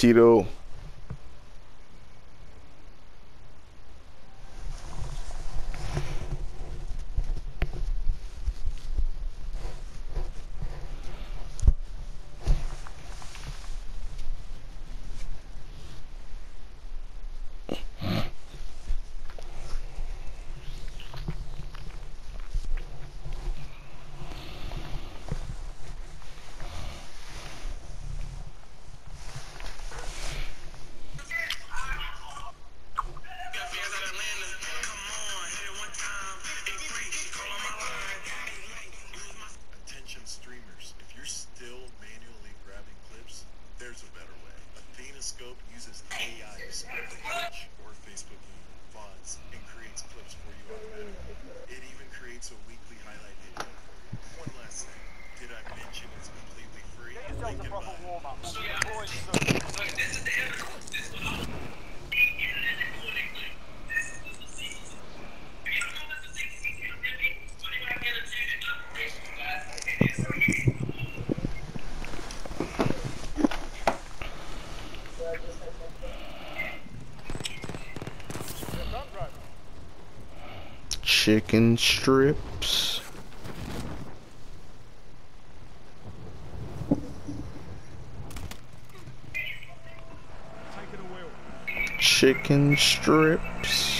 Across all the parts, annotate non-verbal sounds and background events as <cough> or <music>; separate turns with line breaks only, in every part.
Tito. Chicken strips. Chicken strips.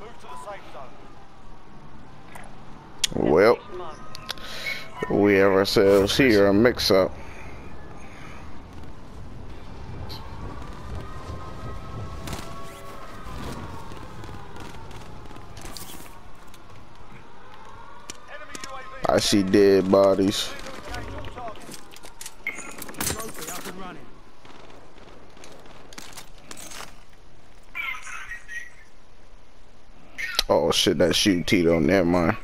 Move to the safe zone.
Well, we have ourselves here a mix-up. I see dead bodies. Oh shit, that shoot Tito. Never mind.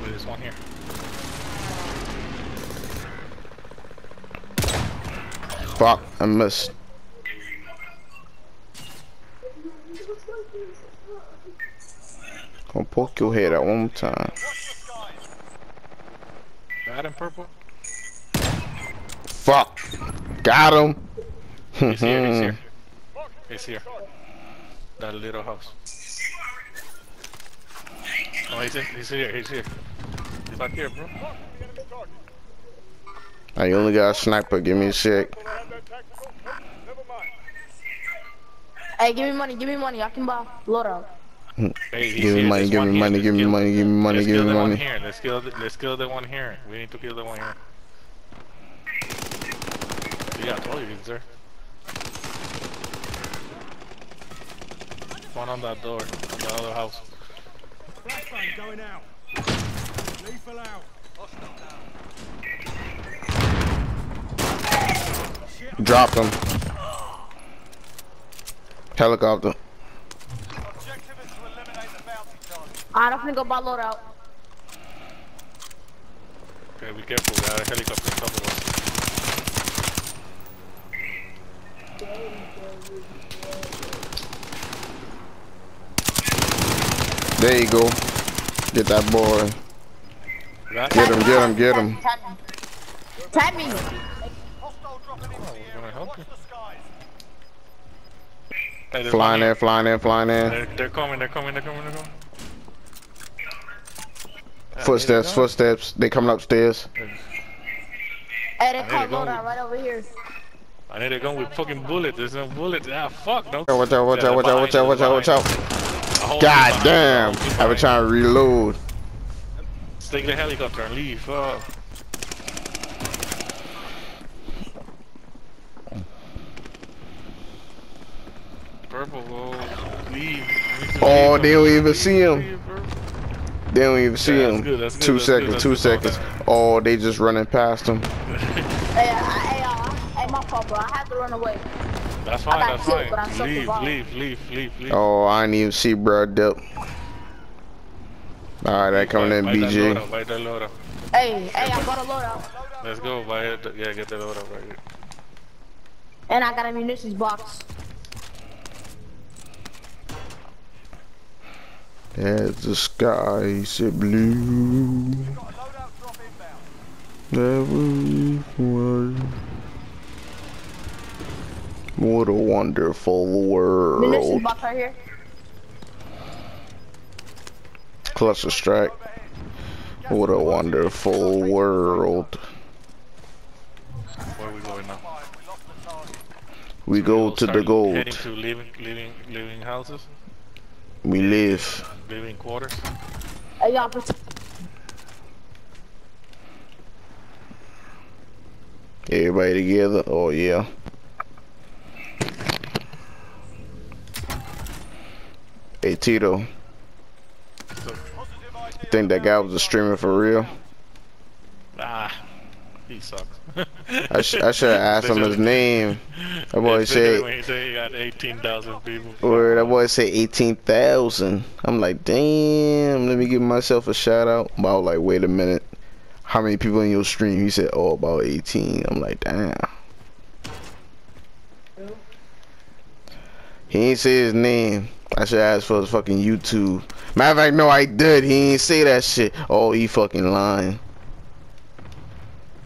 Wait, there's one here.
Fuck, I missed. Gonna poke your head out one more time.
That in purple?
Fuck. Got him.
He's here, he's here. <laughs> He's here. That little house. Oh, he's in, he's here, he's here. He's back here, bro.
I only got a sniper. Give me a sec.
Hey, give me money, give me money. I can buy loadout.
Hey,
Give me money, give me
here.
money,
Let's
give me money, give me money,
Let's
give
kill
me
the one
money.
here. Let's kill the, let's kill the one here. We need to kill the one here. Yeah, I told you, sir. One on that door, on the other house.
Flashbang going out. Lethal out.
Dropped him. Helicopter.
Ah, Objective is to eliminate the.
Alright, I'm finna go buy loadout.
Okay, be careful, we got a helicopter on top of us.
There you go. Get that boy.
Right?
Get him, get him, get him.
Tap me.
Gonna help you. Hey,
Flying in, flying in, flying in.
They're, they're coming, they're coming, they're coming, they're coming.
Footsteps, footsteps. They coming upstairs.
Hey, they
need
call
to
right over here.
I need to go with fucking bullets. There's no bullets. Ah, fuck. Don't.
Watch out, watch out, watch out, watch out, watch out, watch out.
A whole
God damn.
a whole team
I've been trying to reload.
Let's take the helicopter and leave. Fuck. Purple, go. Leave. We need to
Oh, they don't even see him. They don't even see
Yeah,
him.
good, good,
Two seconds, two seconds. Oh, they just running past him. <laughs>
Hey, I, hey, uh, hey, my fault, bro. I had to run away.
That's fine, that's
but I'm
fine.
so
Leave, leave, leave, leave, leave.
Oh, I didn't even see bro dip. Alright, that coming in,
Buy that
BG.
Buy that loadout.
Hey, hey, I got a loadout.
Let's go, buy it. Yeah, get the loadout right here.
And I got a munitions box.
As the sky said blue,
Got a loadout drop inbound.
never was. What a wonderful world.
right.
Cluster strike. What a wonderful world.
Where are we going now?
We lost the target.
We go to the gold.
Heading to living, living, living houses,
We live.
living quarters.
Hey, y'all, protect.
Everybody together. Oh yeah. Hey Tito,
Positive ID.
think that guy was a streamer for real?
Ah, he sucks.
I, sh I should have asked him his <laughs> name. That boy said,
when he said he got 18,000 people.
or that boy said 18,000. I'm like, damn, let me give myself a shout out. But I was like, wait a minute. How many people in your stream? He said, oh, about 18. I'm like, damn. He ain't say his name. I should ask for his fucking YouTube. Matter of fact, no, I did. He ain't say that shit. Oh, he fucking lying.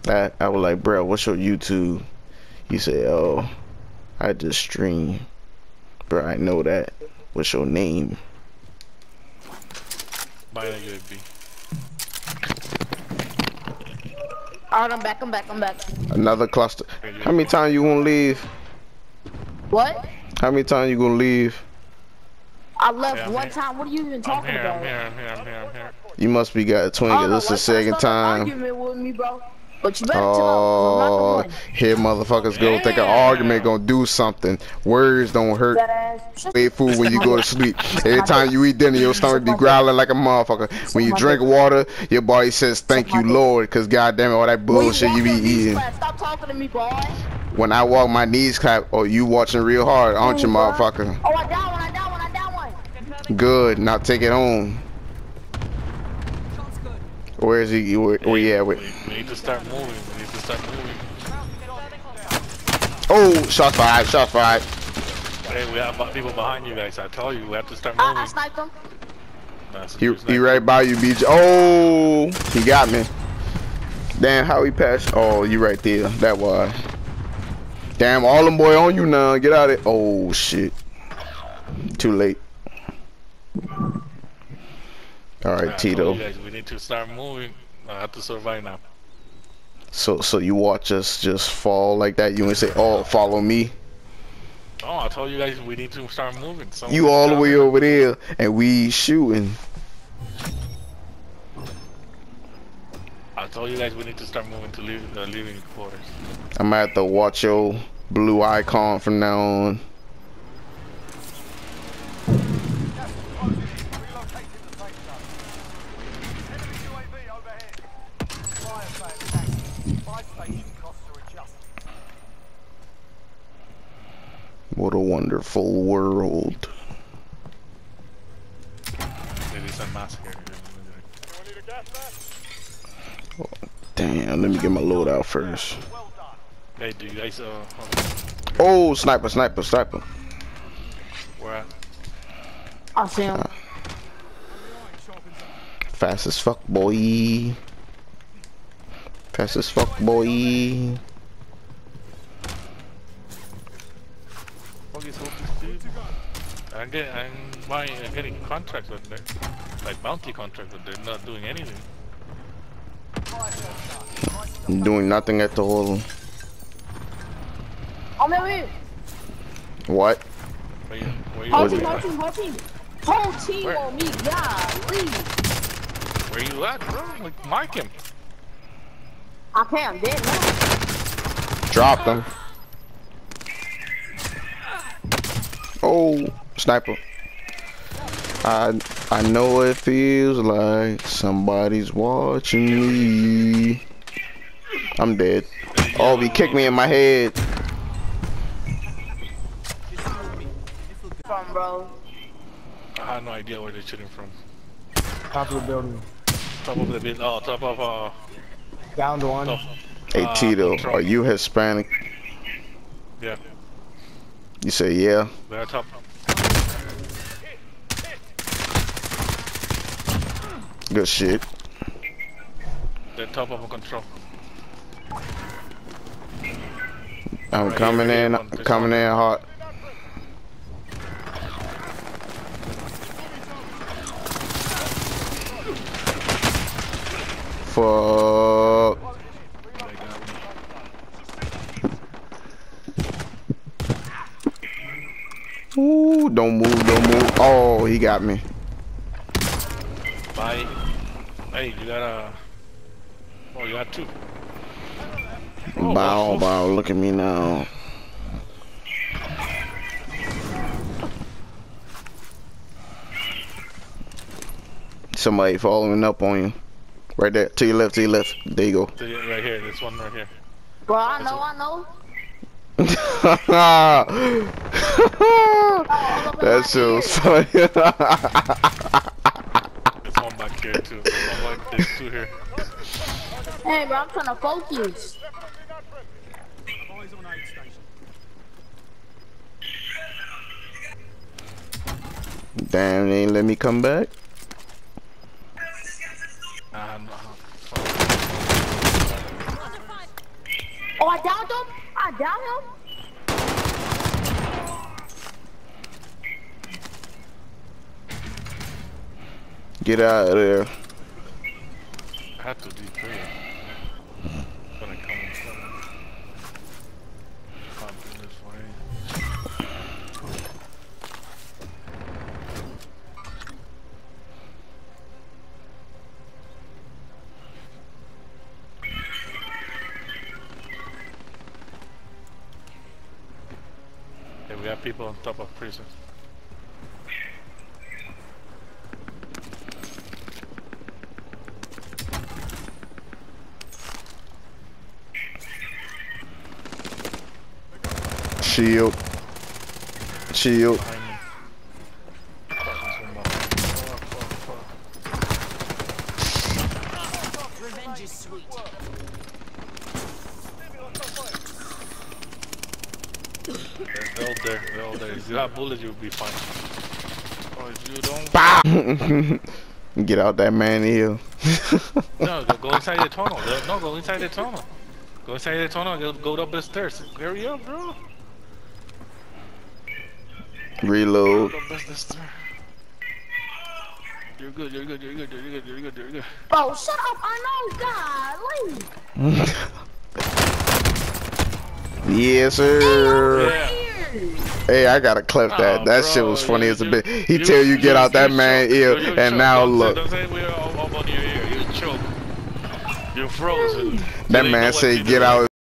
I, I was like, bro, what's your YouTube? He said, oh, I just stream. Bro, I know that. What's your name?
Buy that UAV.
Alright, I'm back, I'm back, I'm back.
Another cluster. How many times you gonna leave?
What?
How many times you gonna leave?
I left
Yeah,
one
here.
time. What are you even
I'm
talking
here,
about?
I'm here, I'm here, I'm here, I'm here.
You must be got a twin.
I don't know
This is the
why you
second
started an
time.
Argument with me, bro. But you better chill out. 'cause
Oh,
I'm not the one.
Oh, here motherfuckers go. Think an argument gonna do something. Words don't hurt.
That ass. Shut
Wait food when you go to sleep. <laughs> Every time you eat dinner, your stomach be growling like a motherfucker. When you drink water, your body says thank you, Lord, cause goddamn it, all that bullshit you be eating.
Stop talking to me, boy.
When I walk, my knees clap. Oh, you watching real hard, aren't you, motherfucker?
Oh, I down one, I down one, I down one.
Good. Now take it home. Where is he? Where, where he at?
We, we need to start moving. We need to start moving.
Oh, shot fired. shot fired.
Hey, we have people behind you guys. I tell you, we have to start
I, I
moving.
sniped him.
That's a
He, he right by you, BJ. Oh, he got me. Damn, how he passed? Oh, you right there. That was. Damn, all them boy on you now. Get out of it. Oh shit. Too late. All
I
Tito.
Guys, we need to start moving. I have to survive now.
So, so you watch us just fall like that? You ain't say, "Oh, follow me."
Oh, I told you guys we need to start moving. Someone
You all the way over there, and we shooting.
I told you guys we need to start moving to live, uh, living quarters.
I'm gonna have to watch your blue icon from now on. What a wonderful world.
It is a massacre.
Anyone need a gas mask?
Damn, let me get my load out first.
Hey, do you guys, uh,
Oh, sniper, sniper, sniper.
where at?
I see him.
Fast as fuck, boy. Fast as fuck, boy.
Is all this? I'm getting, I'm buying, I'm getting contracts with them, like bounty contracts, but they're not doing anything.
I'm doing nothing at the whole.
Oh, man, wait.
What?
Where you, where you,
Whole
where
team,
you
whole
at?
team, whole team. Whole team
Where?
on me, golly.
Where you at, bro? Like, mark him.
Okay, I'm dead now.
Dropped them. Oh, sniper. I I know it feels like somebody's watching me. I'm dead. Oh, he kicked me in my head.
From, bro.
I have no idea where they're shooting from.
Top of the building.
Top of the building, oh, top of, uh,
Down one.
top.
Hey
uh,
Tito,
truck.
are you Hispanic?
Yeah,
You say yeah.
they're top.
Good shit.
They're top of a control.
I'm
Right
coming
here,
in. I'm coming in hot. Fuck.
They got me.
Ooh, don't move, don't move. Oh, he got me.
Bye. Hey, you got a. Oh, you got two. Oh,
bow,
wow.
bow. Look at me now. Somebody following up on you. Right there. To your left, to your left. There you go.
Right here, this one right here.
Bro, I know, I know. <laughs>
that shit was funny.
There's one back here too. There's one back, there's two here.
Hey, bro, I'm trying to focus.
Eyes on aid station.
Damn, they ain't let me come back.
Oh, I downed him? I downed him?
Get out of there.
I had to deep here. Yeah, got people on top of prison.
Shield. Shield.
Revenge is sweet.
They're all there. They're all there. If you have bullets, you'll be fine. Or if you don't,
Pow! <laughs> Get out that man here. <laughs>
no, go, go inside the tunnel. No, go inside the tunnel. Go inside the tunnel. Go, go up the stairs. Hurry up, bro.
Reload.
Go up the. You're good. You're good. You're good. You're good. You're good. You're good.
Bro, shut up. I know, God. <laughs>
yes, sir.
Yeah.
Hey, I gotta clip that.
Oh,
that shit was funny
you-
as a
you-
bit. He tell you get out that man ear,
You- you
and now look.
Don't say we're all up on your ear. You choke. You're frozen.
That man say get out